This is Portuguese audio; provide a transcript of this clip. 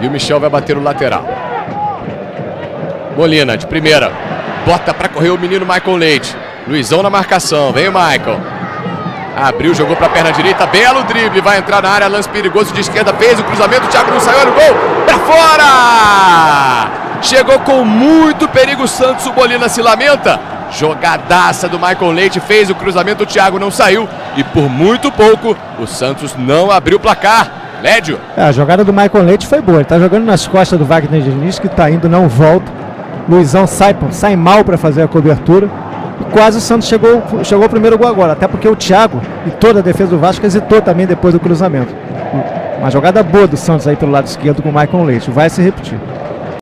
E o Michel vai bater o lateral. Molina, de primeira. Bota para correr o menino Michael Leite. Luizão na marcação. Vem o Michael. Abriu, jogou para a perna direita. Belo drible. Vai entrar na área. Lance perigoso de esquerda. Fez o cruzamento. O Thiago não saiu. Olha o gol. Para fora! Chegou com muito perigo o Santos. O Molina se lamenta. Jogadaça do Michael Leite. Fez o cruzamento. O Thiago não saiu. E por muito pouco, o Santos não abriu o placar. É, a jogada do Michael Leite foi boa. Ele tá jogando nas costas do Wagner Diniz, que tá indo, não volta. Luizão sai, sai mal para fazer a cobertura. E quase o Santos chegou, chegou ao primeiro gol agora. Até porque o Thiago e toda a defesa do Vasco hesitou também depois do cruzamento. Uma jogada boa do Santos aí pelo lado esquerdo com o Michael Leite. Vai se repetir.